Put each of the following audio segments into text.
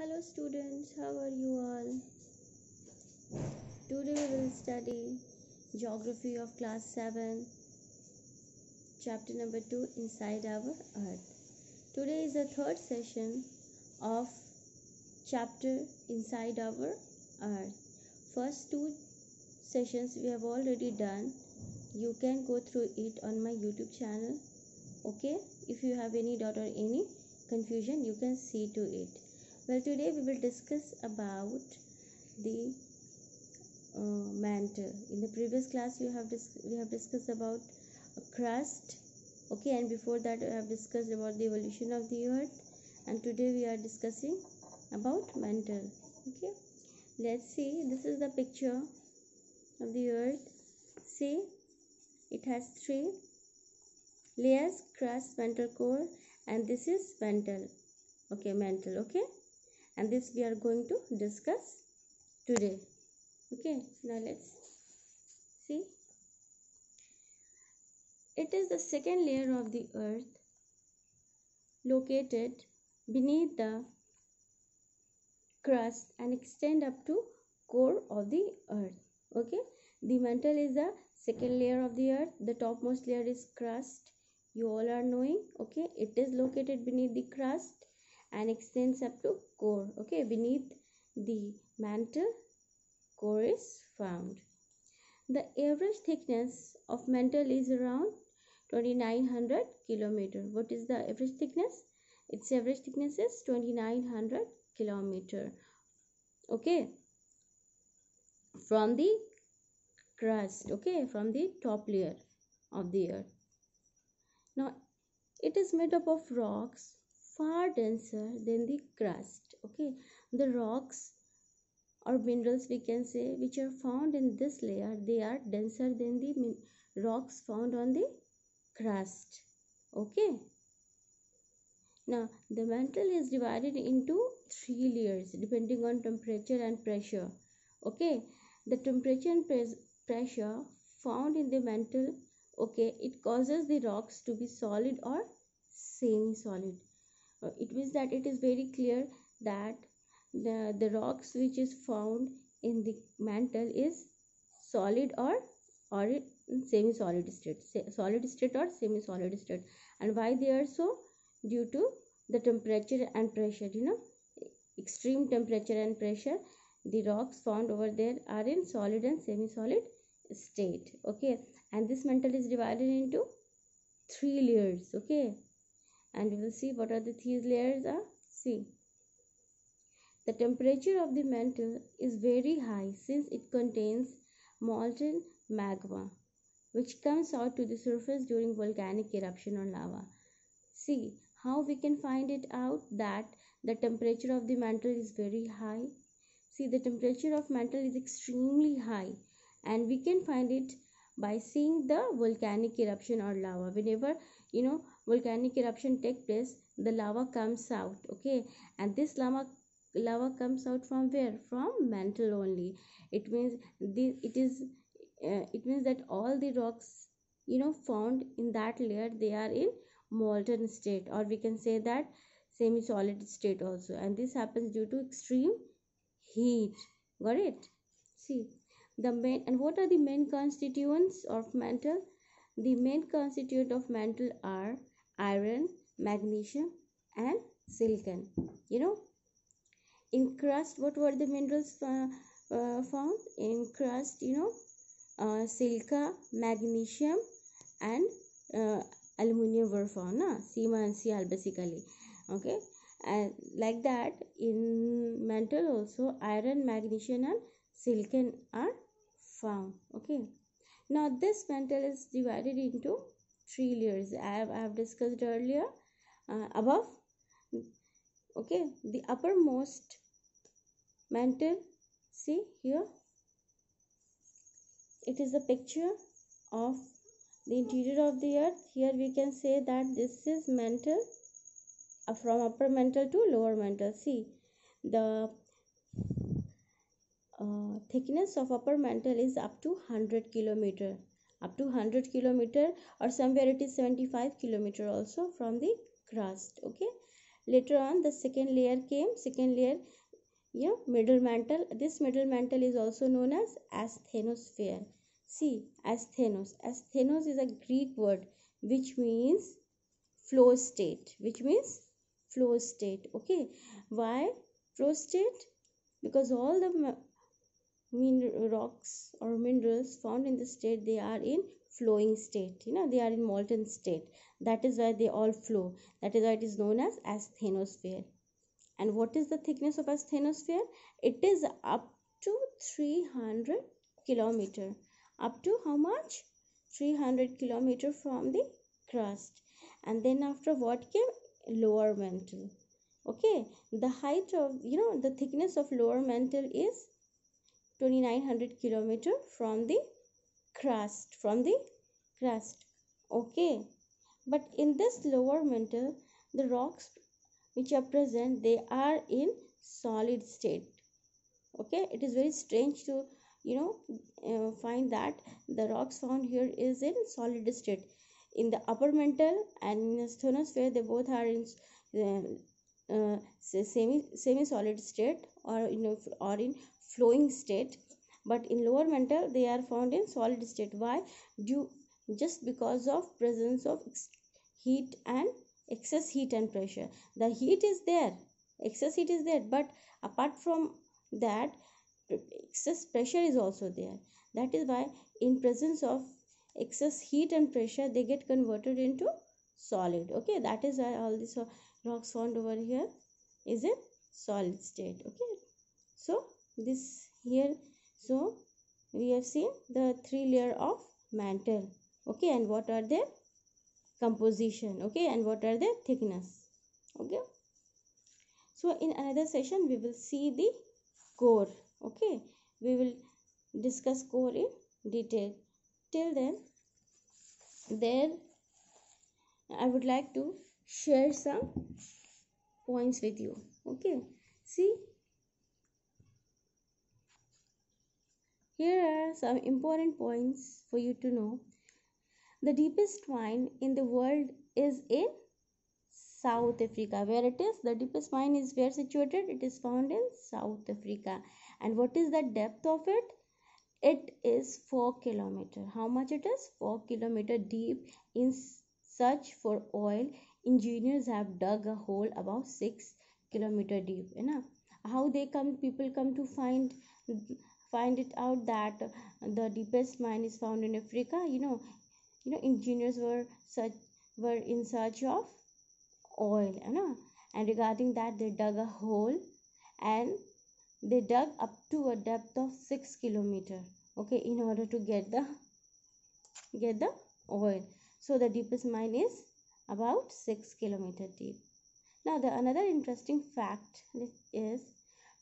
Hello students, how are you all? Today we will study Geography of class 7, chapter number 2 Inside Our Earth. Today is the third session of chapter Inside Our Earth. First two sessions we have already done. You can go through it on my YouTube channel. Okay, if you have any doubt or any confusion, you can see to it well today we will discuss about the uh, mantle. In the previous class you have we have discussed about a crust okay? And before that we have discussed about the evolution of the earth. And today we are discussing about mantle okay? Let's see. This is the picture of the earth. See? It has three layers crust mantle core and this is mantle okay? Mantle okay and this we are going to discuss today. Okay now let's see. It is the second layer of the earth located beneath the crust and extend up to core of the earth. Okay the mantle is the second layer of the earth. The topmost layer is crust. You all are knowing. Okay it is located beneath the crust and extends up to core. Okay beneath the mantle core is found. The average thickness of mantle is around 2900 kilometer. What is the average thickness? Its average thickness is 2900 kilometer. Okay from the crust okay from the top layer of the earth. Now it is made up of rocks far denser than the crust okay? The rocks or minerals we can say which are found in this layer they are denser than the rocks found on the crust okay? Now the mantle is divided into three layers depending on temperature and pressure okay? The temperature and pressure found in the mantle okay? It causes the rocks to be solid or semi solid uh, it means that it is very clear that the the rocks which is found in the mantle is solid or or semi solid state solid state or semi solid state. And why they are so? Due to the temperature and pressure you know extreme temperature and pressure the rocks found over there are in solid and semi solid state okay? And this mantle is divided into three layers okay and we will see what are the three layers are. See the temperature of the mantle is very high since it contains molten magma which comes out to the surface during volcanic eruption or lava. See how we can find it out that the temperature of the mantle is very high? See the temperature of mantle is extremely high and we can find it by seeing the volcanic eruption or lava. Whenever you know volcanic eruption take place the lava comes out okay? And this lava lava comes out from where? From mantle only. It means this it is uh, it means that all the rocks you know found in that layer they are in molten state or we can say that semi solid state also. And this happens due to extreme heat. Got it? See the main and what are the main constituents of mantle? The main constituent of mantle are iron magnesium and silicon. You know in crust what were the minerals uh, uh, found? In crust you know uh, silica magnesium and uh, aluminum were found na? Sima and Sial basically. Okay? And like that in mantle also iron magnesium and silicon are found okay? Now this mantle is divided into three layers. I have, I have discussed earlier uh, above okay? The uppermost mantle see here? It is a picture of the interior of the earth. Here we can say that this is mantle uh, from upper mantle to lower mantle see the uh, thickness of upper mantle is up to 100 kilometer up to 100 kilometer or somewhere it is 75 kilometer also from the crust okay? Later on the second layer came second layer know middle mantle. This middle mantle is also known as asthenosphere. See asthenos. Asthenos is a greek word which means flow state which means flow state okay? Why flow state? Because all the rocks or minerals found in the state they are in flowing state you know they are in molten state. That is why they all flow. That is why it is known as asthenosphere. And what is the thickness of asthenosphere? It is up to 300 kilometer. Up to how much? 300 kilometer from the crust. And then after what came? Lower mantle. Okay? The height of you know the thickness of lower mantle is 2900 kilometer from the crust from the crust okay? But in this lower mantle the rocks which are present they are in solid state okay? It is very strange to you know uh, find that the rocks found here is in solid state. In the upper mantle and in the asthenosphere they both are in uh, uh, semi semi solid state or you know or in flowing state but in lower mantle they are found in solid state. Why? Due just because of presence of heat and excess heat and pressure. The heat is there excess heat is there but apart from that excess pressure is also there. That is why in presence of excess heat and pressure they get converted into solid. Okay that is why all these rocks found over here is in solid state. Okay so this here. So we have seen the three layer of mantle. Okay and what are their composition? Okay and what are their thickness? Okay. So in another session we will see the core. Okay we will discuss core in detail. Till then there i would like to share some points with you. Okay see here are some important points for you to know. The deepest mine in the world is in south africa. Where it is the deepest mine is where situated? It is found in south africa. And what is the depth of it? It is 4 kilometer. How much it is? 4 kilometer deep in search for oil. Engineers have dug a hole about 6 kilometer deep. You how they come people come to find find it out that the deepest mine is found in africa you know you know engineers were such were in search of oil you know and regarding that they dug a hole and they dug up to a depth of 6 kilometer okay in order to get the get the oil so the deepest mine is about 6 kilometer deep. Now the another interesting fact is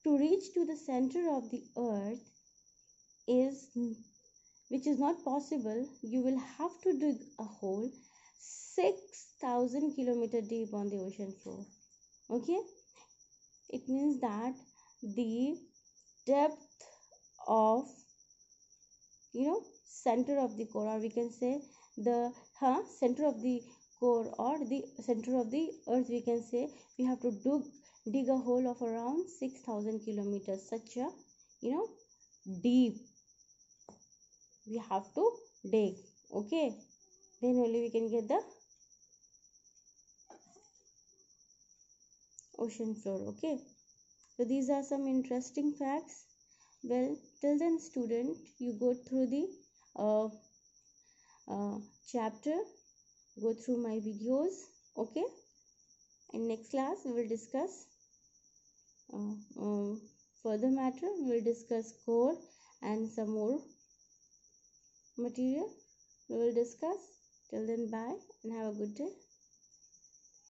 to reach to the center of the earth is which is not possible you will have to dig a hole 6000 kilometer deep on the ocean floor. Okay? It means that the depth of you know center of the core or we can say the huh, center of the core or the center of the earth we can say we have to dig, dig a hole of around 6000 kilometers such a you know deep we have to dig okay? Then only we can get the ocean floor okay? So these are some interesting facts. Well till then student you go through the uh, uh, chapter go through my videos okay? In next class we will discuss uh, um, further matter we will discuss core and some more material. We will discuss. Till then bye and have a good day